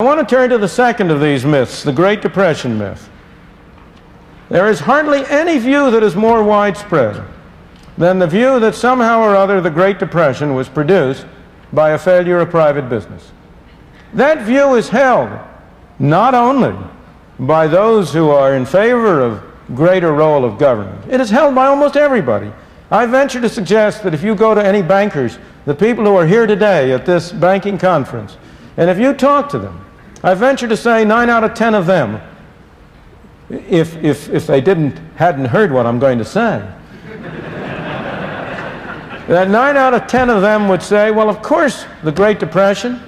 I want to turn to the second of these myths, the Great Depression myth. There is hardly any view that is more widespread than the view that somehow or other the Great Depression was produced by a failure of private business. That view is held not only by those who are in favor of greater role of government, it is held by almost everybody. I venture to suggest that if you go to any bankers, the people who are here today at this banking conference, and if you talk to them, I venture to say nine out of ten of them, if, if, if they didn't, hadn't heard what I'm going to say, that nine out of ten of them would say, well, of course, the Great Depression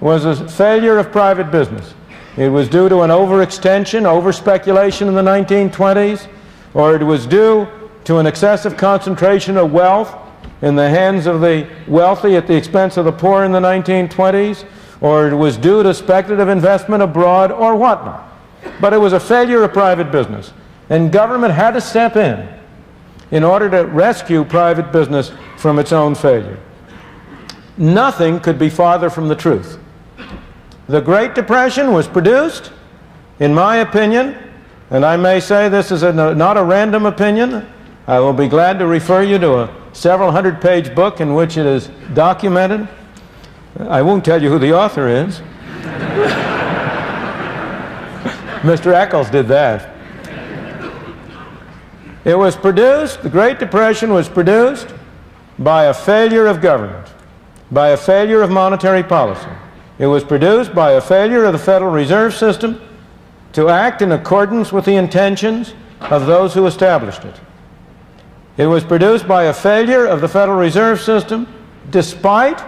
was a failure of private business. It was due to an overextension, overspeculation in the 1920s, or it was due to an excessive concentration of wealth in the hands of the wealthy at the expense of the poor in the 1920s, or it was due to speculative investment abroad, or whatnot. But it was a failure of private business. And government had to step in in order to rescue private business from its own failure. Nothing could be farther from the truth. The Great Depression was produced, in my opinion, and I may say this is a, not a random opinion. I will be glad to refer you to a several hundred page book in which it is documented. I won't tell you who the author is. Mr. Eccles did that. It was produced, the Great Depression was produced by a failure of government, by a failure of monetary policy. It was produced by a failure of the Federal Reserve System to act in accordance with the intentions of those who established it. It was produced by a failure of the Federal Reserve System despite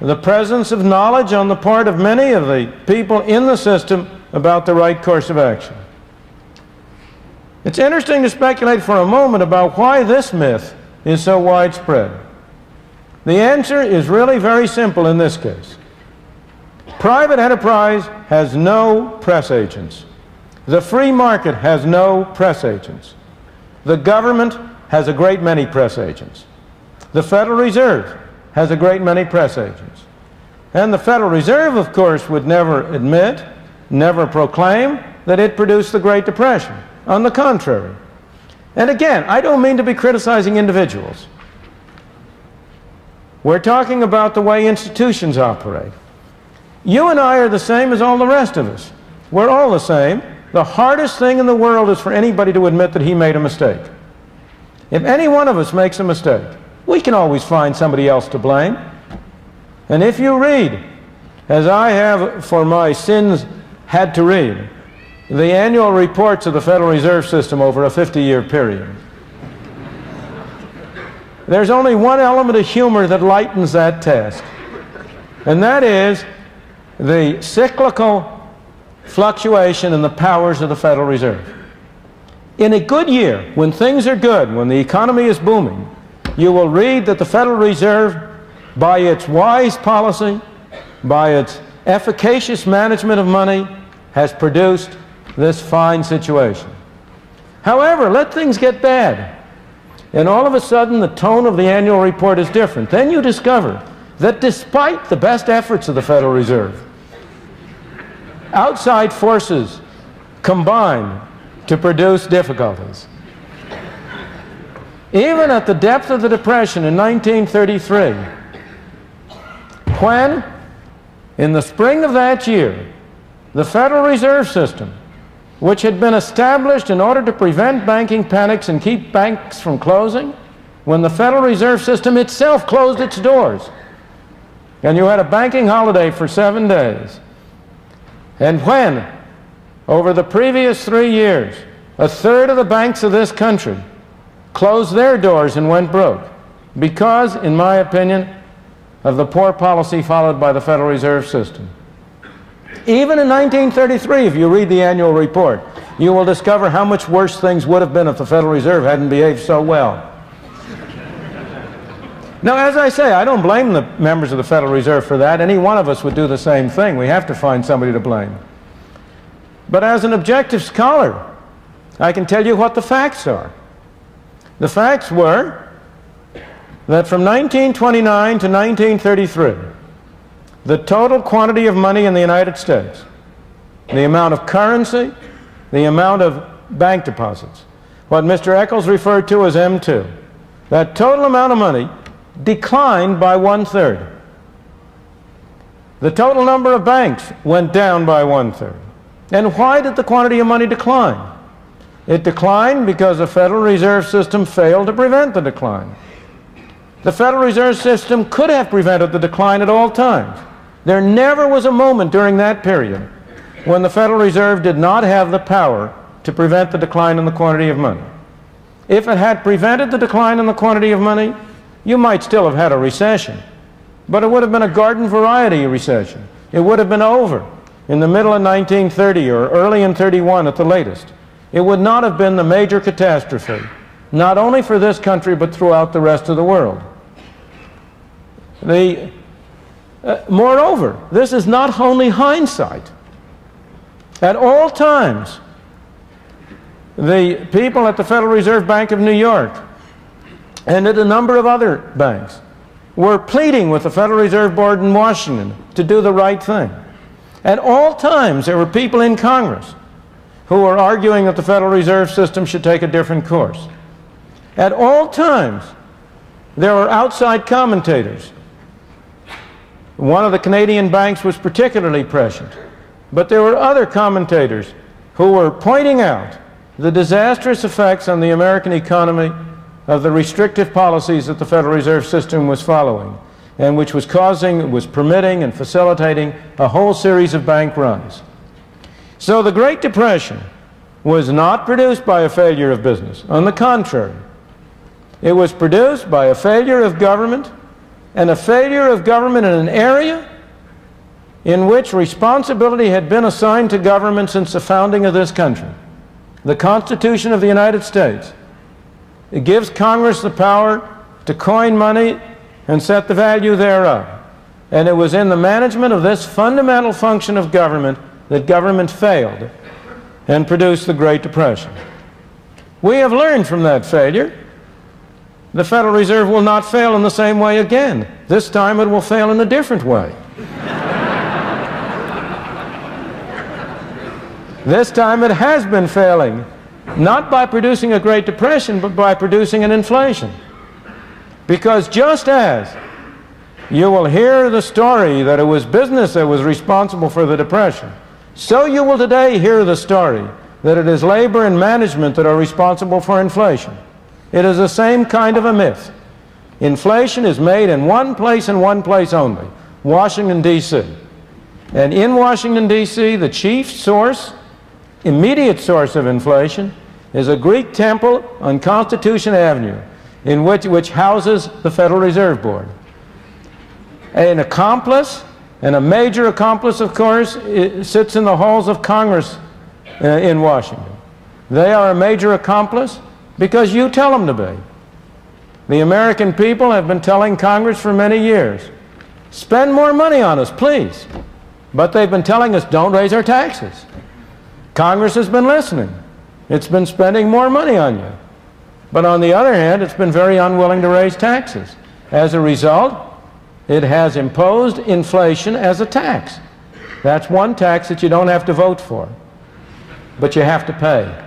the presence of knowledge on the part of many of the people in the system about the right course of action. It's interesting to speculate for a moment about why this myth is so widespread. The answer is really very simple in this case. Private enterprise has no press agents. The free market has no press agents. The government has a great many press agents. The Federal Reserve has a great many press agents. And the Federal Reserve, of course, would never admit, never proclaim that it produced the Great Depression. On the contrary. And again, I don't mean to be criticizing individuals. We're talking about the way institutions operate. You and I are the same as all the rest of us. We're all the same. The hardest thing in the world is for anybody to admit that he made a mistake. If any one of us makes a mistake, we can always find somebody else to blame. And if you read, as I have for my sins had to read, the annual reports of the Federal Reserve System over a 50-year period. There's only one element of humor that lightens that task, and that is the cyclical fluctuation in the powers of the Federal Reserve. In a good year, when things are good, when the economy is booming, you will read that the Federal Reserve, by its wise policy, by its efficacious management of money, has produced this fine situation. However, let things get bad. And all of a sudden, the tone of the annual report is different. Then you discover that despite the best efforts of the Federal Reserve, outside forces combine to produce difficulties. Even at the depth of the Depression in 1933, when, in the spring of that year, the Federal Reserve System which had been established in order to prevent banking panics and keep banks from closing, when the Federal Reserve System itself closed its doors. And you had a banking holiday for seven days. And when, over the previous three years, a third of the banks of this country closed their doors and went broke, because, in my opinion, of the poor policy followed by the Federal Reserve System. Even in 1933, if you read the annual report, you will discover how much worse things would have been if the Federal Reserve hadn't behaved so well. Now, as I say, I don't blame the members of the Federal Reserve for that. Any one of us would do the same thing. We have to find somebody to blame. But as an objective scholar, I can tell you what the facts are. The facts were that from 1929 to 1933, the total quantity of money in the United States, the amount of currency, the amount of bank deposits, what Mr. Eccles referred to as M2, that total amount of money declined by one third. The total number of banks went down by one third. And why did the quantity of money decline? It declined because the Federal Reserve System failed to prevent the decline. The Federal Reserve System could have prevented the decline at all times. There never was a moment during that period when the Federal Reserve did not have the power to prevent the decline in the quantity of money. If it had prevented the decline in the quantity of money, you might still have had a recession, but it would have been a garden variety recession. It would have been over in the middle of 1930 or early in 31 at the latest. It would not have been the major catastrophe, not only for this country but throughout the rest of the world. The, uh, moreover, this is not only hindsight. At all times, the people at the Federal Reserve Bank of New York and at a number of other banks were pleading with the Federal Reserve Board in Washington to do the right thing. At all times, there were people in Congress who were arguing that the Federal Reserve System should take a different course. At all times, there were outside commentators. One of the Canadian banks was particularly prescient, but there were other commentators who were pointing out the disastrous effects on the American economy of the restrictive policies that the Federal Reserve System was following and which was causing, was permitting and facilitating a whole series of bank runs. So the Great Depression was not produced by a failure of business. On the contrary, it was produced by a failure of government and a failure of government in an area in which responsibility had been assigned to government since the founding of this country the Constitution of the United States. It gives Congress the power to coin money and set the value thereof. And it was in the management of this fundamental function of government that government failed and produced the Great Depression. We have learned from that failure. The Federal Reserve will not fail in the same way again. This time it will fail in a different way. This time it has been failing, not by producing a Great Depression, but by producing an inflation. Because just as you will hear the story that it was business that was responsible for the Depression, so you will today hear the story that it is labor and management that are responsible for inflation. It is the same kind of a myth. Inflation is made in one place and one place only, Washington, D.C. And in Washington, D.C., the chief source immediate source of inflation is a Greek temple on Constitution Avenue, in which, which houses the Federal Reserve Board. An accomplice, and a major accomplice, of course, sits in the halls of Congress uh, in Washington. They are a major accomplice because you tell them to be. The American people have been telling Congress for many years, spend more money on us, please. But they've been telling us, don't raise our taxes. Congress has been listening. It's been spending more money on you. But on the other hand, it's been very unwilling to raise taxes. As a result, it has imposed inflation as a tax. That's one tax that you don't have to vote for, but you have to pay.